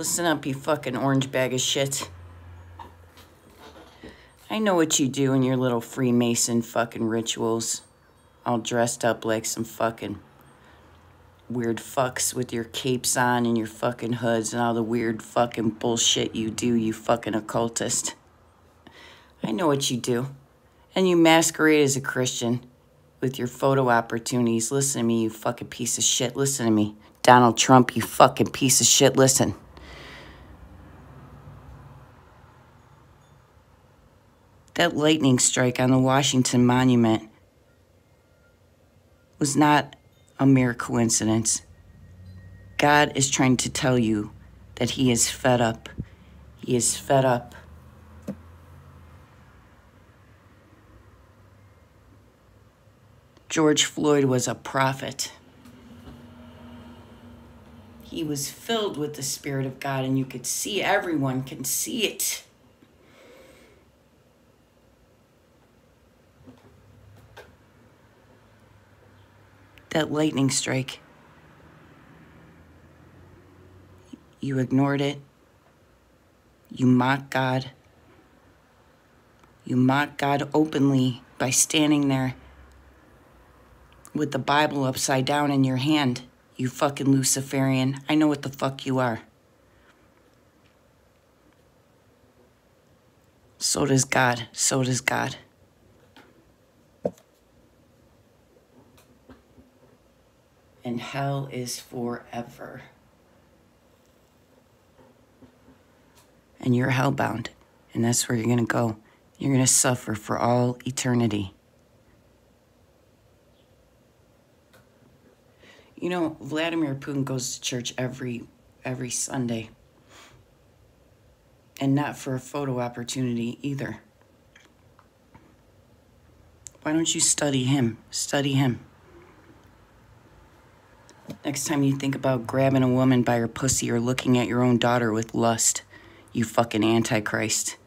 Listen up, you fucking orange bag of shit. I know what you do in your little Freemason fucking rituals. All dressed up like some fucking weird fucks with your capes on and your fucking hoods and all the weird fucking bullshit you do, you fucking occultist. I know what you do. And you masquerade as a Christian with your photo opportunities. Listen to me, you fucking piece of shit. Listen to me. Donald Trump, you fucking piece of shit. Listen. That lightning strike on the Washington Monument was not a mere coincidence. God is trying to tell you that He is fed up. He is fed up. George Floyd was a prophet. He was filled with the Spirit of God, and you could see, everyone can see it. That lightning strike. You ignored it. You mocked God. You mocked God openly by standing there with the Bible upside down in your hand, you fucking Luciferian. I know what the fuck you are. So does God. So does God. And hell is forever. And you're hellbound. And that's where you're going to go. You're going to suffer for all eternity. You know, Vladimir Putin goes to church every every Sunday. And not for a photo opportunity either. Why don't you study him? Study him. Next time you think about grabbing a woman by her pussy or looking at your own daughter with lust, you fucking antichrist.